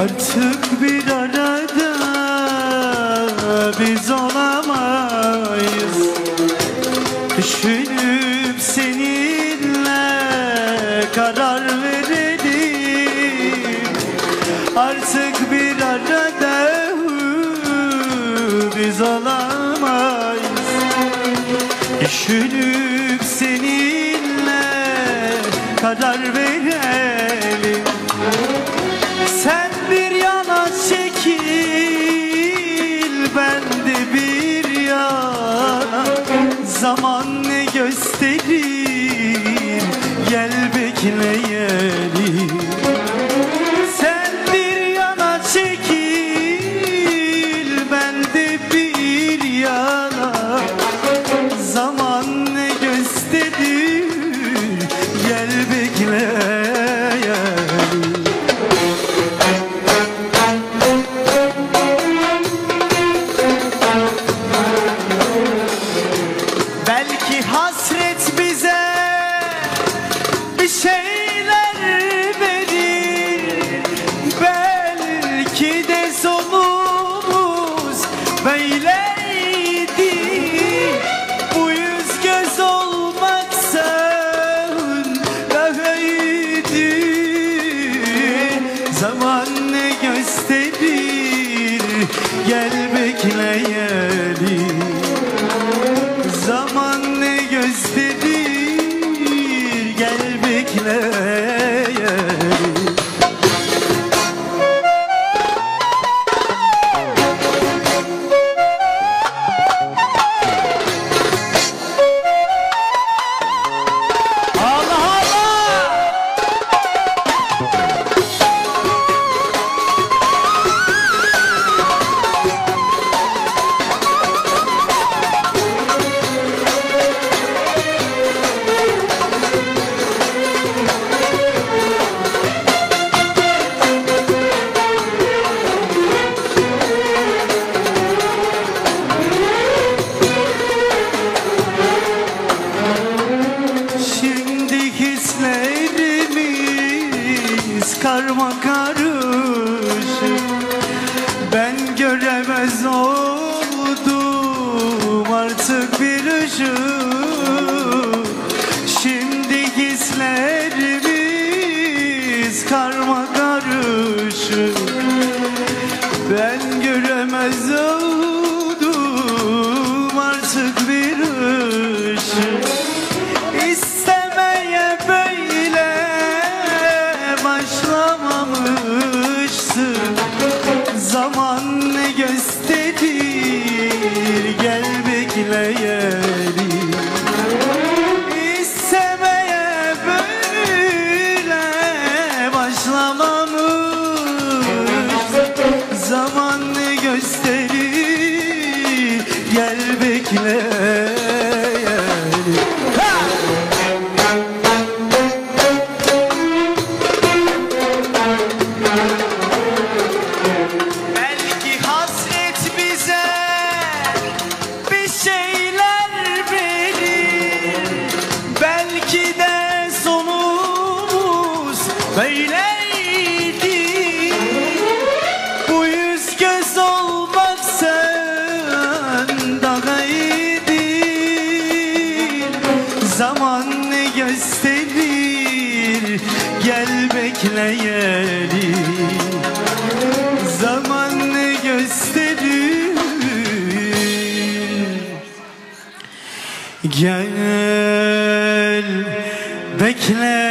Artık bir arada biz olamayız. Düşünüp seninle karar verelim. Artık bir arada biz olamayız. Düşünüp seninle karar verelim. Zaman ne gösterir? Gel bekleyelim Belki hasret bize bir şeyler verir. Belki de sonumuz böyleydi. Bu yüz göz olmaksan iyiydi Zaman ne gösterir? Gel karışık Ben göremez ne gösterir gel bekleyelim bekleyelim Zaman ne gösterir? Gel bekle